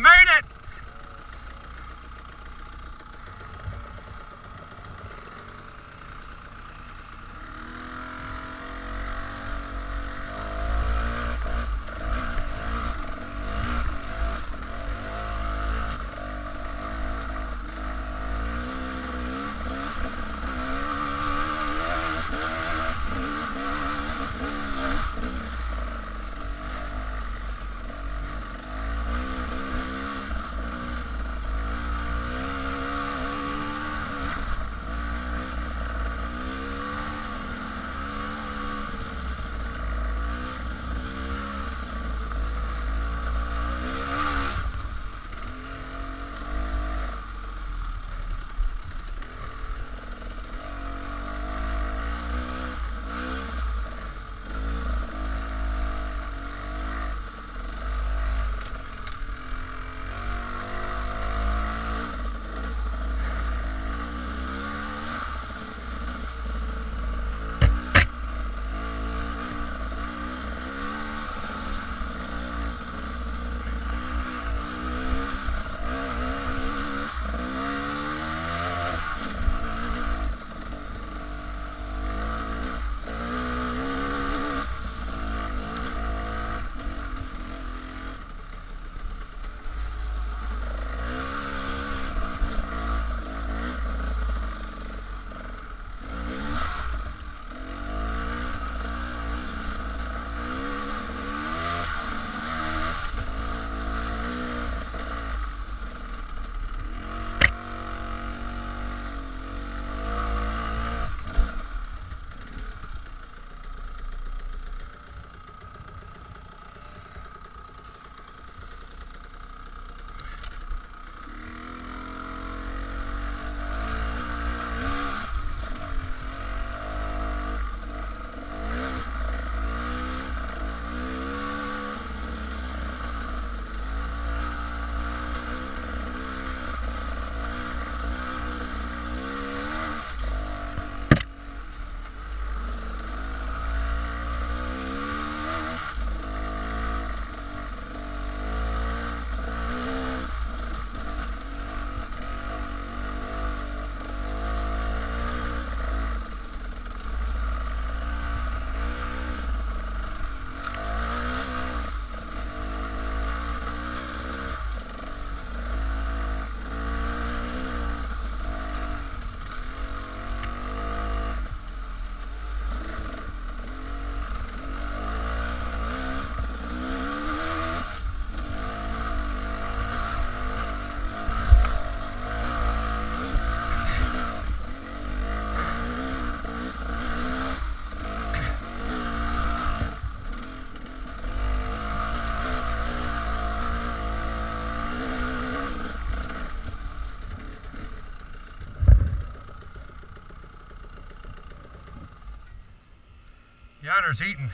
I made it! Yonner's eating.